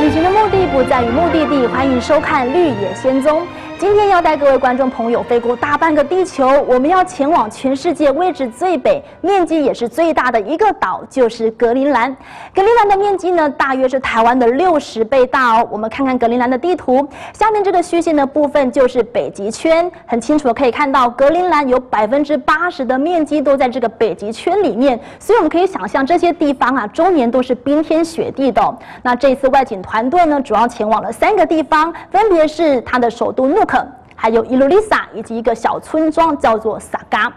旅行的目的不在于目的地，欢迎收看《绿野仙踪》。今天要带各位观众朋友飞过大半个地球，我们要前往全世界位置最北、面积也是最大的一个岛，就是格陵兰。格陵兰的面积呢，大约是台湾的六十倍大哦。我们看看格陵兰的地图，下面这个虚线的部分就是北极圈，很清楚的可以看到，格陵兰有百分之八十的面积都在这个北极圈里面，所以我们可以想象这些地方啊，终年都是冰天雪地的。那这次外景团队呢，主要前往了三个地方，分别是它的首都诺。还有伊鲁丽莎以及一个小村庄叫做萨嘎。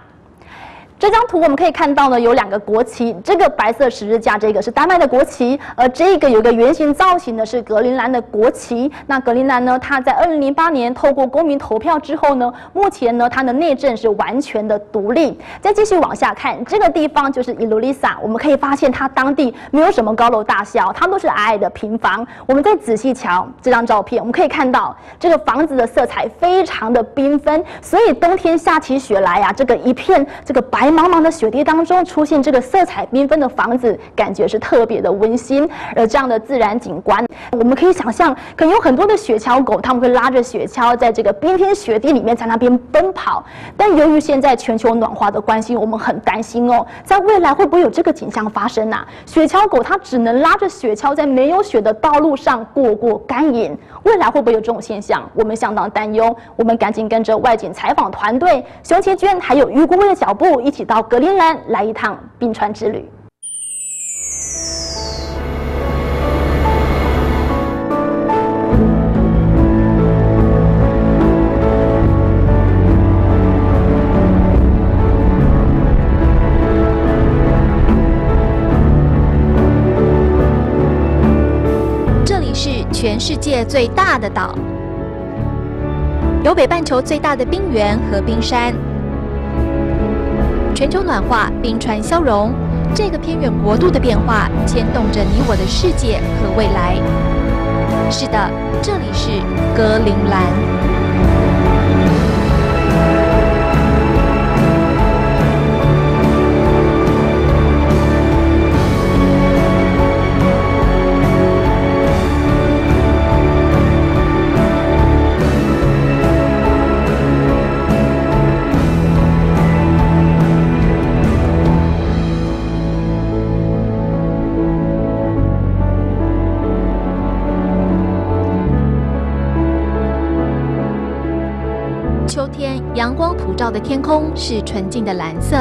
这张图我们可以看到呢，有两个国旗，这个白色十字架这个是丹麦的国旗，而这个有个圆形造型的是格陵兰的国旗。那格陵兰呢，它在二零零八年透过公民投票之后呢，目前呢它的内政是完全的独立。再继续往下看，这个地方就是伊鲁丽萨，我们可以发现它当地没有什么高楼大厦，它都是矮矮的平房。我们再仔细瞧这张照片，我们可以看到这个房子的色彩非常的缤纷，所以冬天下起雪来呀，这个一片这个白。茫茫的雪地当中出现这个色彩缤纷的房子，感觉是特别的温馨。而这样的自然景观，我们可以想象，可能有很多的雪橇狗，他们会拉着雪橇在这个冰天雪地里面在那边奔跑。但由于现在全球暖化的关系，我们很担心哦，在未来会不会有这个景象发生啊？雪橇狗它只能拉着雪橇在没有雪的道路上过过干瘾，未来会不会有这种现象？我们相当担忧。我们赶紧跟着外景采访团队熊奇娟还有于国威的脚步一一起。到格陵兰来一趟冰川之旅。这里是全世界最大的岛，有北半球最大的冰原和冰山。全球暖化，冰川消融，这个偏远国度的变化牵动着你我的世界和未来。是的，这里是格陵兰。阳光普照的天空是纯净的蓝色。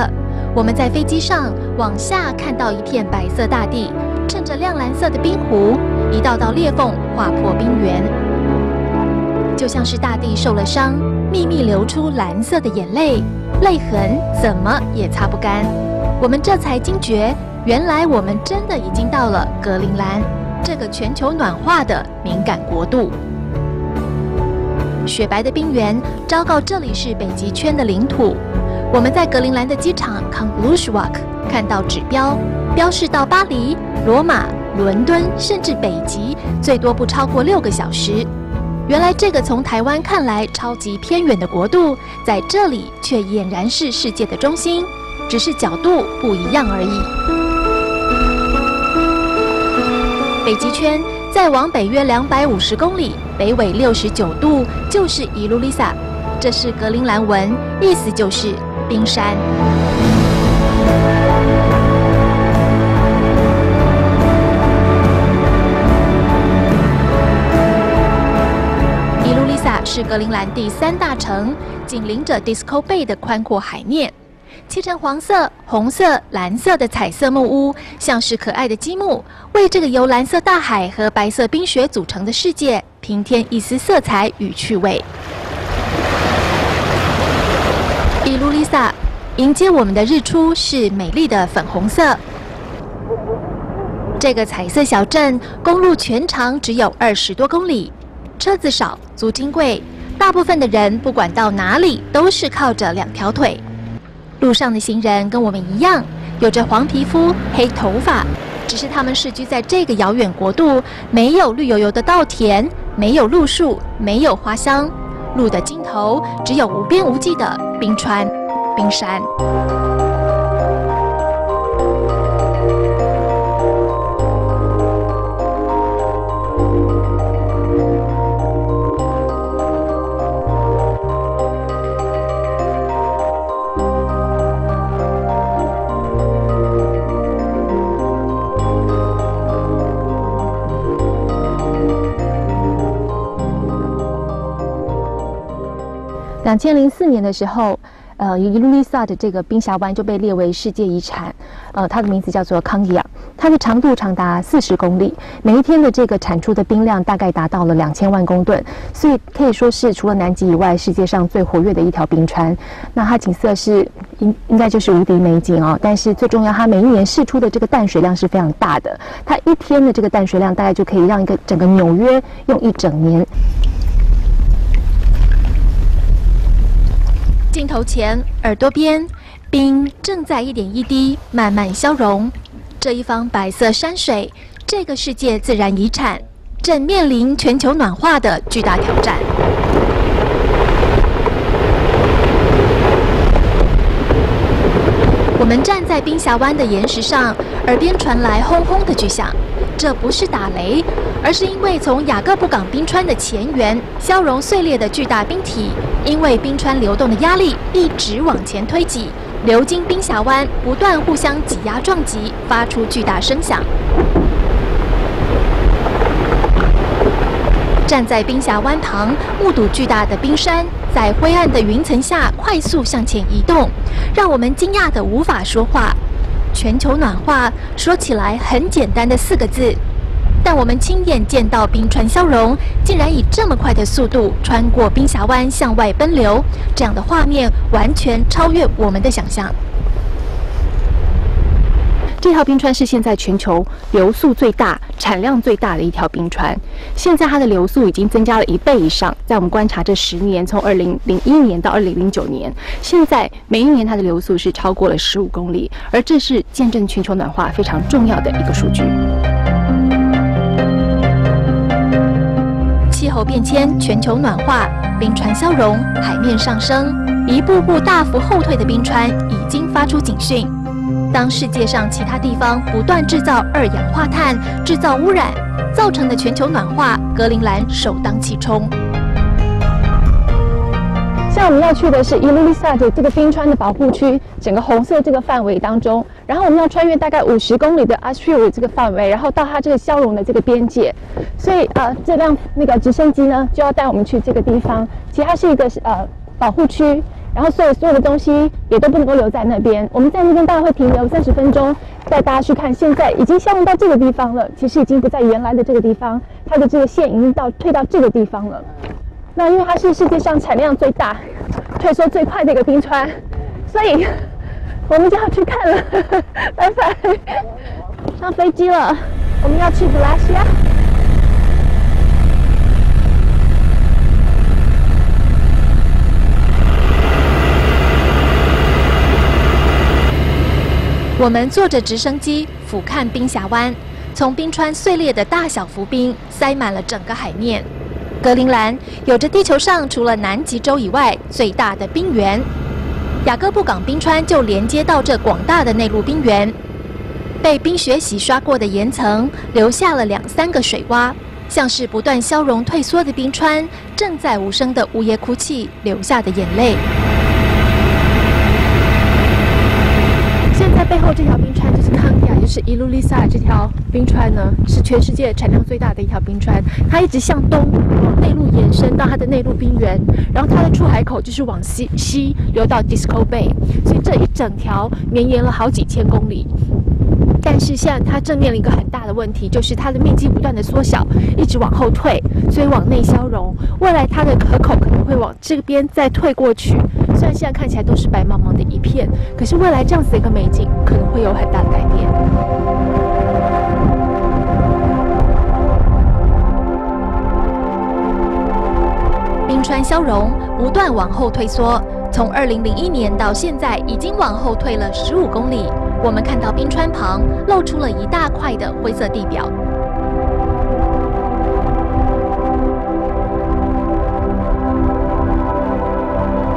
我们在飞机上往下看到一片白色大地，衬着亮蓝色的冰湖，一道道裂缝划破冰原，就像是大地受了伤，秘密流出蓝色的眼泪，泪痕怎么也擦不干。我们这才惊觉，原来我们真的已经到了格陵兰这个全球暖化的敏感国度。雪白的冰原昭告这里是北极圈的领土。我们在格陵兰的机场 k o n g l u s h w a k 看到指标，标示到巴黎、罗马、伦敦，甚至北极，最多不超过六个小时。原来这个从台湾看来超级偏远的国度，在这里却俨然是世界的中心，只是角度不一样而已。北极圈。再往北约两百五十公里，北纬六十九度，就是伊鲁丽萨。这是格陵兰文，意思就是冰山。伊鲁丽萨是格陵兰第三大城，紧邻着 Disco Bay 的宽阔海面。漆成黄色、红色、蓝色的彩色木屋，像是可爱的积木，为这个由蓝色大海和白色冰雪组成的世界平添一丝色彩与趣味。伊鲁丽萨迎接我们的日出是美丽的粉红色。这个彩色小镇公路全长只有二十多公里，车子少，租金贵，大部分的人不管到哪里都是靠着两条腿。路上的行人跟我们一样，有着黄皮肤、黑头发，只是他们世居在这个遥远国度，没有绿油油的稻田，没有路树，没有花香，路的尽头只有无边无际的冰川、冰山。两千零四年的时候，呃，伊鲁利萨的这个冰峡湾就被列为世界遗产。呃，它的名字叫做康吉亚，它的长度长达四十公里，每一天的这个产出的冰量大概达到了两千万公吨，所以可以说是除了南极以外，世界上最活跃的一条冰川。那它景色是应应该就是无敌美景哦。但是最重要，它每一年释出的这个淡水量是非常大的，它一天的这个淡水量大概就可以让一个整个纽约用一整年。镜头前，耳朵边，冰正在一点一滴慢慢消融。这一方白色山水，这个世界自然遗产，正面临全球暖化的巨大挑战。我们站在冰峡湾的岩石上，耳边传来轰轰的巨响。这不是打雷，而是因为从雅各布港冰川的前缘消融碎裂的巨大冰体，因为冰川流动的压力一直往前推挤，流经冰峡湾，不断互相挤压撞击，发出巨大声响。站在冰峡湾旁，目睹巨大的冰山在灰暗的云层下快速向前移动，让我们惊讶的无法说话。全球暖化说起来很简单的四个字，但我们亲眼见到冰川消融，竟然以这么快的速度穿过冰峡湾向外奔流，这样的画面完全超越我们的想象。这条冰川是现在全球流速最大、产量最大的一条冰川。现在它的流速已经增加了一倍以上。在我们观察这十年，从二零零一年到二零零九年，现在每一年它的流速是超过了十五公里，而这是见证全球暖化非常重要的一个数据。变迁、全球暖化、冰川消融、海面上升，一步步大幅后退的冰川已经发出警讯。当世界上其他地方不断制造二氧化碳、制造污染，造成的全球暖化，格陵兰首当其冲。像我们要去的是伊鲁利萨的这个冰川的保护区，整个红色这个范围当中，然后我们要穿越大概五十公里的阿什瑞这个范围，然后到它这个消融的这个边界。所以啊，这辆那个直升机呢，就要带我们去这个地方。其实它是一个呃保护区。然后，所以所有的东西也都不能够留在那边。我们在那边大概会停留三十分钟，带大家去看。现在已经消融到这个地方了，其实已经不在原来的这个地方，它的这个线已经到退到这个地方了。那因为它是世界上产量最大、退缩最快的一个冰川，所以我们就要去看了。拜拜，上飞机了，我们要去布拉西亚。我们坐着直升机俯瞰冰峡湾，从冰川碎裂的大小浮冰塞满了整个海面。格陵兰有着地球上除了南极洲以外最大的冰原，雅各布港冰川就连接到这广大的内陆冰原。被冰雪洗刷过的岩层留下了两三个水洼，像是不断消融退缩的冰川正在无声的呜咽哭泣，流下的眼泪。现在背后这条冰川就是，伊鲁利萨这条冰川呢，是全世界产量最大的一条冰川。它一直向东往内陆延伸到它的内陆冰原，然后它的出海口就是往西西流到 Disco Bay，所以这一整条绵延了好几千公里。但是现在它正面临一个很大的问题，就是它的面积不断的缩小，一直往后退，所以往内消融。未来它的河口可能会往这边再退过去。虽然现在看起来都是白茫茫的一片，可是未来这样子的一个美景可能会有很大的改变。冰川消融，不断往后退缩，从二零零一年到现在已经往后退了十五公里。我们看到冰川旁露出了一大块的灰色地表。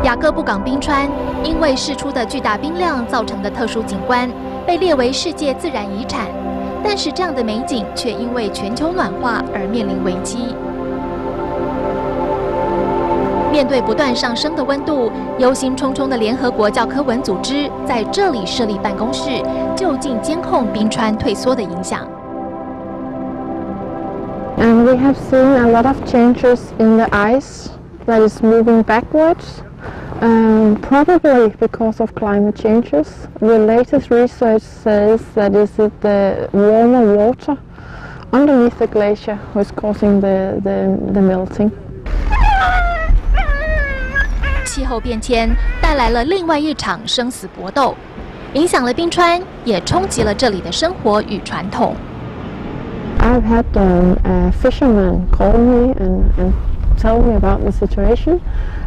雅各布港冰川因为释出的巨大冰量造成的特殊景观，被列为世界自然遗产。但是这样的美景却因为全球暖化而面临危机。面对不断上升的温度，忧心忡忡的联合国教科文组织在这里设立办公室，就近监控冰川退缩的影响。And we have seen a lot of changes in the ice that is moving backwards. Um, probably because of climate changes. The latest research says that is the warmer water underneath the glacier was causing the, the, the melting. 气候变迁带来了另外一场生死搏斗，影响了冰川，也冲击了这里的生活与传统。I've had um, a fisherman call me and, and tell me about the situation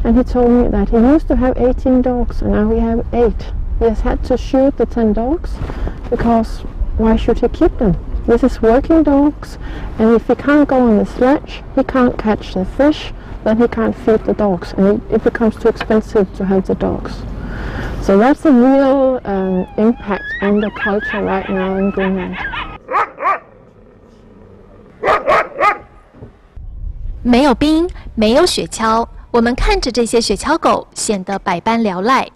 and he told me that he used to have 18 dogs and now we have 8. He has had to shoot the 10 dogs because why should he keep them? This is working dogs and if he can't go on the sledge, he can't catch the fish, then he can't feed the dogs and it, becomes too expensive to have the dogs. So that's a real um, impact on the culture right now in Greenland. 没有冰，没有雪橇，我们看着这些雪橇狗显得百般聊赖。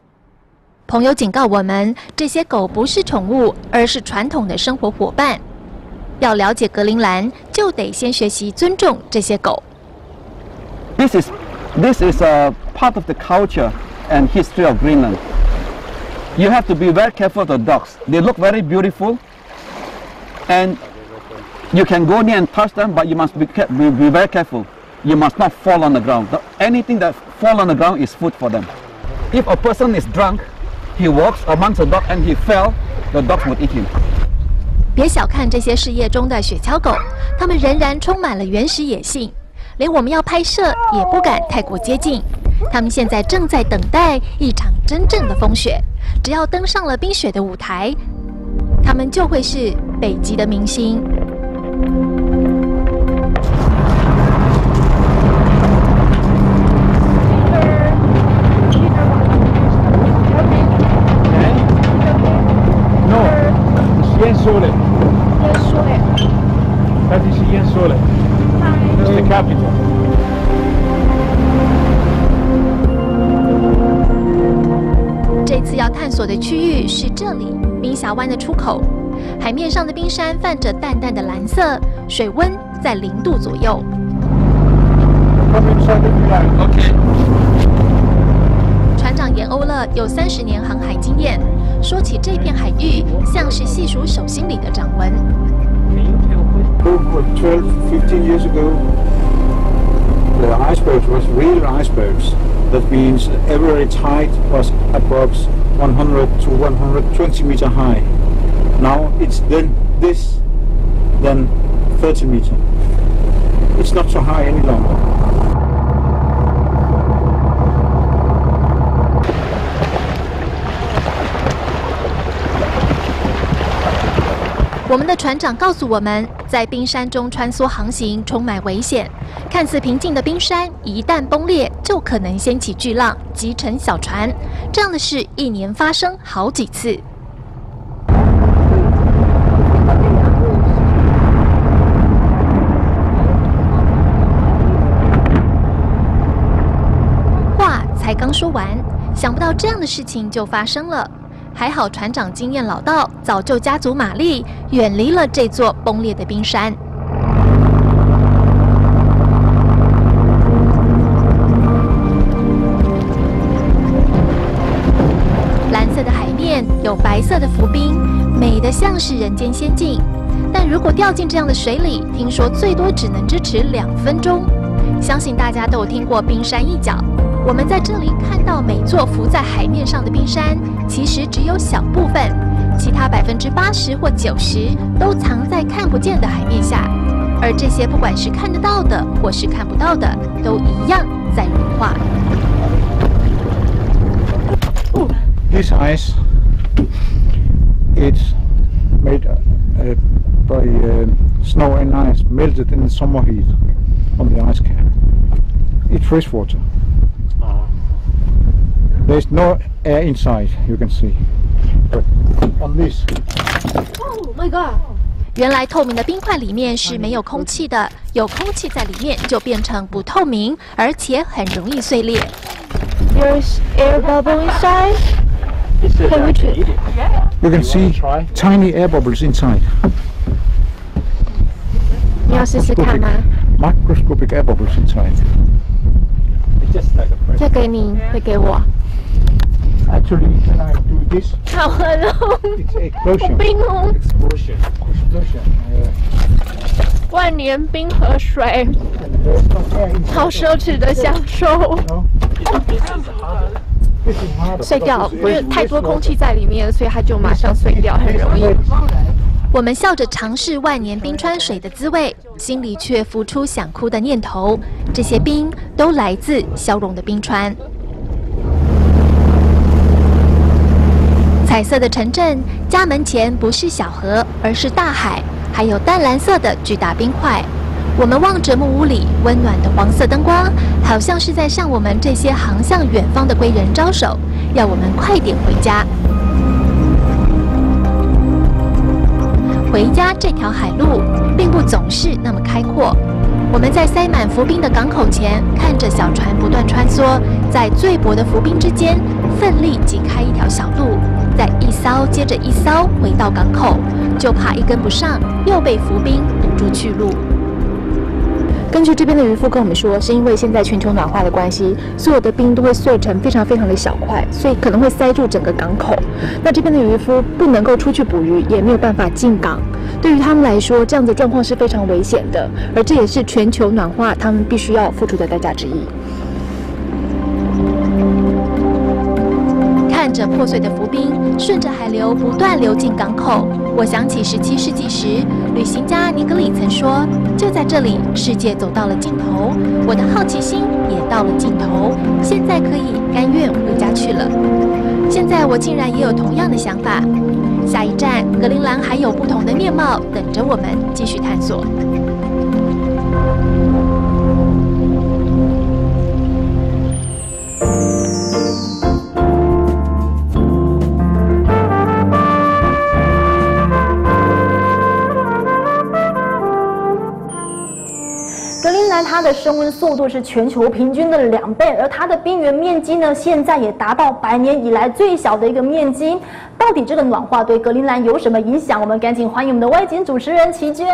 朋友警告我们，这些狗不是宠物，而是传统的生活伙伴。要了解格陵兰，就得先学习尊重这些狗。This is this is a part of the culture and history of Greenland. You have to be very careful of the dogs. They look very beautiful, and you can go near and touch them, but you must be be, be very careful. you must not fall on the ground. The, anything that fall on the ground is food for them. If a person is drunk, he walks amongst the dog and he fell, the dogs would eat him. 别小看这些事业中的雪橇狗，它们仍然充满了原始野性， 连我们要拍摄也不敢太过接近。他们现在正在等待一场真正的风雪，只要登上了冰雪的舞台，他们就会是北极的明星。Sole. Sole. That is Ian Sole. That's the capital. 这次要探索的区域是这里，冰峡湾的出口。海面上的冰山泛着淡淡的蓝色，水温在零度左右。船长严欧勒有三十年航海经验。说起这片海域，像是细数手心里的掌纹。the icebergs was real icebergs. That means average height was above 100 to 120 meter high. Now it's then this, then 30 meter. It's not so high any longer. Our 在冰山中穿梭航行充满危险。看似平静的冰山，一旦崩裂，就可能掀起巨浪，击沉小船。这样的事一年发生好几次。话才刚说完，想不到这样的事情就发生了。还好，船长经验老道，早就加足马力，远离了这座崩裂的冰山。蓝色的海面有白色的浮冰，美得像是人间仙境。但如果掉进这样的水里，听说最多只能支持两分钟。相信大家都有听过冰山一角。我们在这里看到每座浮在海面上的冰山，其实只有小部分，其他百分之八十或九十都藏在看不见的海面下。而这些不管是看得到的或是看不到的，都一样在融化。This ice it's made uh, by uh, snow and ice melted in the summer heat on the ice cap. It's fresh water. There's no air inside, you can see. But on this, 原来透明的冰块里面是没有空气的，有空气在里面就变成不透明，而且很容易碎裂。 There's air bubble inside. Can we try? you can see tiny air bubbles inside. 你要试试看吗？ Microscopic air bubbles inside. It's just like a 再给你，再给我。 好喝哦，冰哦，万年冰河水，好奢侈的享受。碎掉，因为太多空气在里面，所以它就马上碎掉，很容易。我们笑着尝试万年冰川水的滋味，心里却浮出想哭的念头。这些冰都来自消融的冰川。彩色的城镇，家门前不是小河，而是大海，还有淡蓝色的巨大冰块。我们望着木屋里温暖的黄色灯光，好像是在向我们这些航向远方的归人招手，要我们快点回家。回家这条海路并不总是那么开阔。我们在塞满浮冰的港口前，看着小船不断穿梭，在最薄的浮冰之间奋力挤开一条小路，再一艘接着一艘回到港口，就怕一跟不上，又被浮冰堵住去路。根据这边的渔夫跟我们说，是因为现在全球暖化的关系，所有的冰都会碎成非常非常的小块，所以可能会塞住整个港口。那这边的渔夫不能够出去捕鱼，也没有办法进港。对于他们来说，这样的状况是非常危险的，而这也是全球暖化他们必须要付出的代价之一。看着破碎的浮冰顺着海流不断流进港口，我想起十七世纪时，旅行家尼格里曾说：“就在这里，世界走到了尽头，我的好奇心也到了尽头，现在可以甘愿回家去了。”现在我竟然也有同样的想法。下一站，格陵兰还有不同的面貌等着我们继续探索。它的升温速度是全球平均的两倍，而它的冰原面积呢，现在也达到百年以来最小的一个面积。到底这个暖化对格陵兰有什么影响？我们赶紧欢迎我们的外景主持人齐娟。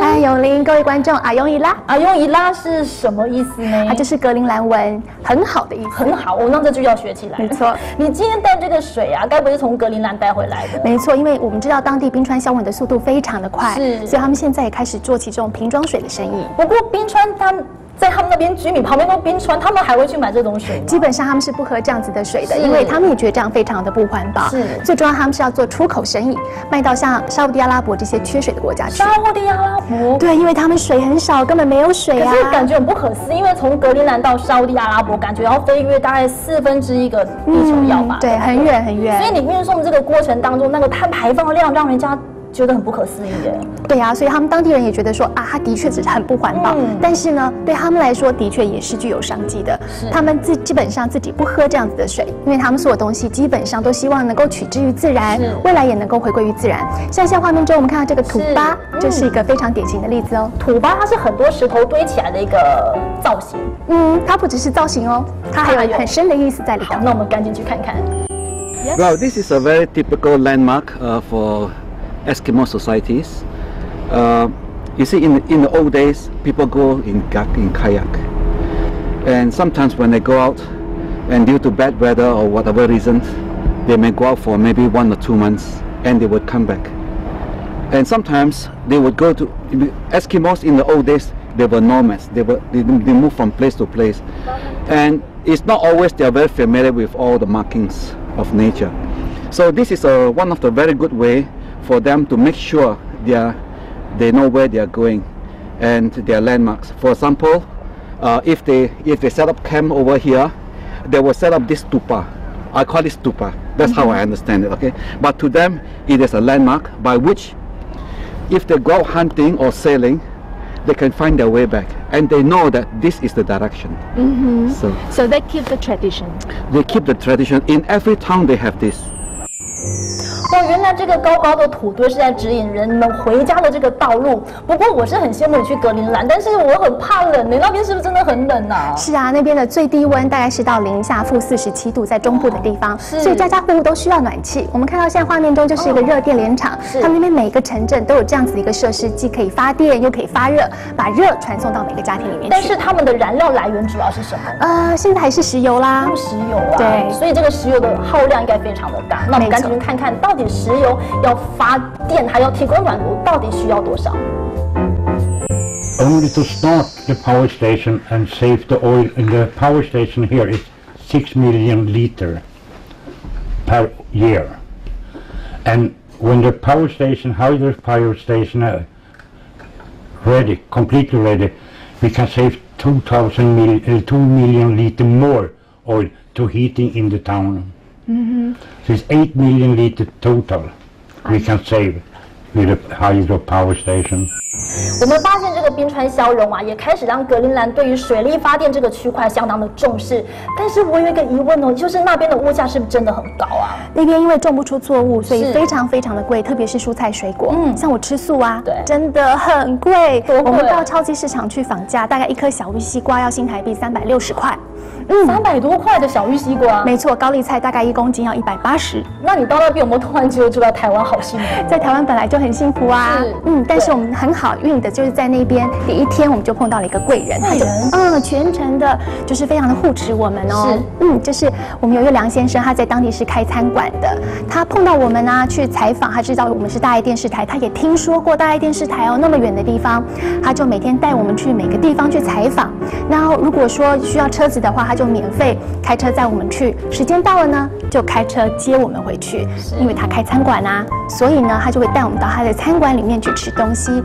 嗨，永林，各位观众，阿用伊拉，阿用伊拉是什么意思呢？它就是格陵兰文，很好的意思。很好，我那这就要学起来。没错，你今天带这个水啊，该不是从格陵兰带回来的？没错，因为我们知道当地冰川消融的速度非常的快，是所以他们现在也开始做起这种瓶装水的生意。不过冰川它在他们那边居民旁边都冰川，他们还会去买这种水吗？基本上他们是不喝这样子的水的，因为他们也觉得这样非常的不环保。是最重要他们是要做出口生意，卖到像沙烏地阿拉伯这些缺水的国家去。沙烏地阿拉伯。对，因为他们水很少，根本没有水啊。可是感觉很不可思议，因为从格陵兰到沙烏地阿拉伯，感觉要飞越大概四分之一个地球要吧？嗯对，很远很远。所以你运送这个过程当中，那个碳排放量让人家觉得很不可思议耶。对啊，所以他们当地人也觉得说啊，它的确只是很不环保，嗯但是呢，对他们来说的确也是具有商机的。他们自基本上自己不喝这样子的水，因为他们所有东西基本上都希望能够取之于自然，未来也能够回归于自然。像现在画面中我们看到这个土是巴，嗯就是一个非常典型的例子哦。土巴它是很多石头堆起来的一个造型。嗯，它不只是造型哦，它还还有有很深的意思在里头，。那我们赶紧去看看。Well, this is a very typical landmark uh, for Eskimo societies. Uh, you see, in, in the old days, people go in, in kayak. And sometimes when they go out, and due to bad weather or whatever reasons, they may go out for maybe one or two months and they would come back. And sometimes they would go to Eskimos in the old days. They were nomads. They were they, they moved from place to place, and it's not always they are very familiar with all the markings of nature. So this is a, one of the very good way for them to make sure they are, they know where they are going, and their landmarks. For example, uh, if they if they set up camp over here, they will set up this stupa. I call it stupa. That's how I understand it. Okay, but to them, it is a landmark by which, if they go out hunting or sailing, they can find their way back, and they know that this is the direction. So So they keep the tradition. they keep the tradition. In every town, they have this. 哦，原来这个高高的土堆是在指引人们回家的这个道路。不过我是很羡慕你去格陵兰，但是我很怕冷你。那边是不是真的很冷啊？是啊，那边的最低温大概是到零下负四十七度，在中部的地方，是所以家家户户都需要暖气。我们看到现在画面中就是一个热电联厂，是他们那边每一个城镇都有这样子的一个设施，既可以发电又可以发热，把热传送到每个家庭里面去。但是他们的燃料来源主要是什么？呃，现在还是石油啦用。石油啊，对所以这个石油的耗量应该非常的大。那我们赶紧去看看，到底 石油要发电还要提供暖炉，到底需要多少？ Only to start the power station and save the oil in the power station here is 6 million liter per year. And when the power station, hydro power station uh, ready, completely ready, we can save 2,000 mil, uh, 2 million liter more oil to heating in the town. So it's 8 million liter total we can save with a hydro power station. 我们发现这个冰川消融啊，也开始让格陵兰对于水力发电这个区块相当的重视。但是我有一个疑问哦，就是那边的物价是不是真的很高啊？那边因为种不出作物，所以非常非常的贵，特别是蔬菜水果。嗯嗯，像我吃素啊，对真的很贵。我们到超级市场去访价，大概一颗小玉西瓜要新台币三百六十块。嗯，三百多块的小玉西瓜，没错，高丽菜大概一公斤要一百八十。那你到那边有没有突然觉得住在台湾好幸福？在台湾本来就很幸福啊，嗯，但是我们很好运的，就是在那边第一天我们就碰到了一个贵人，他就人嗯全程的就是非常的护持我们哦。是，嗯，就是我们有一个梁先生，他在当地是开餐馆的，他碰到我们呢、去采访，他知道我们是大爱电视台，他也听说过大爱电视台哦，那么远的地方，他就每天带我们去每个地方去采访，然后如果说需要车子的话，他就免费开车载我们去，时间到了呢，就开车接我们回去，因为他开餐馆啊，所以呢，他就会带我们到他的餐馆里面去吃东西，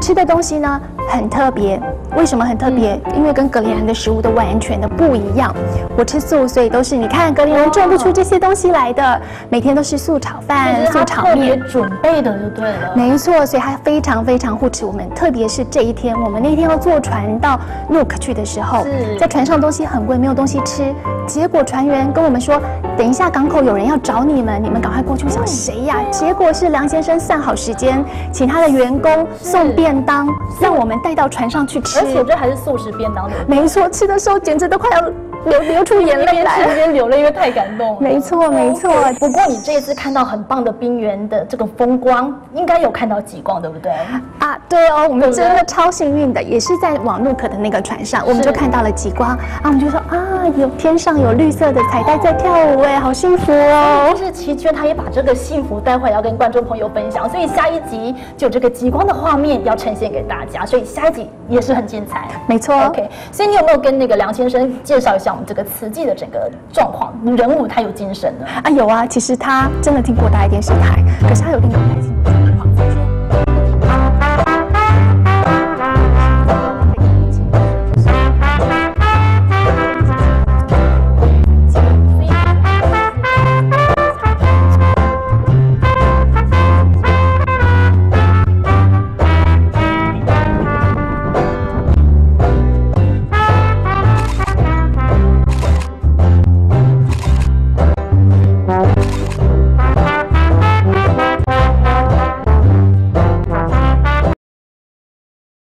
吃的东西呢很特别，为什么很特别？因为跟格陵兰的食物都完全的不一样。我吃素，所以都是你看格陵兰种不出这些东西来的，每天都是素炒饭、素炒面别。准备的就对了。没错，所以他非常非常护持我们，特别是这一天，我们那天要坐船到 Nook 去的时候，在船上东西很贵，没有东西吃。结果船员跟我们说，等一下港口有人要找你们，你们赶快过去。我想谁呀？结果是梁先生算好时间，请他的员工送便当，让我们带到船上去吃而。且这还是素食便当的，没错，吃的时候简直都快要流流出眼泪来。边流泪，因为太感动了。没错，没错。不过你这一次看到很棒的冰原的这个风光，应该有看到极光，对不对？啊，对哦，我们真的超幸运的，也是在往路可的那个船上，我们就看到了极光啊，我们就说啊，有天上有绿色的彩带在跳舞，哎，好幸福哦但。是齐娟她也把这个幸福待会要跟观众朋友分享，所以下一集就有这个极光的画面要呈现给大家，所以下一集也是很精彩。没错 OK，所以你有没有跟那个梁先生介绍一下我们这个慈济的整个状况？人物他有精神呢？啊，有啊，其实他真的听过大爱电视台，可是他有一台节目。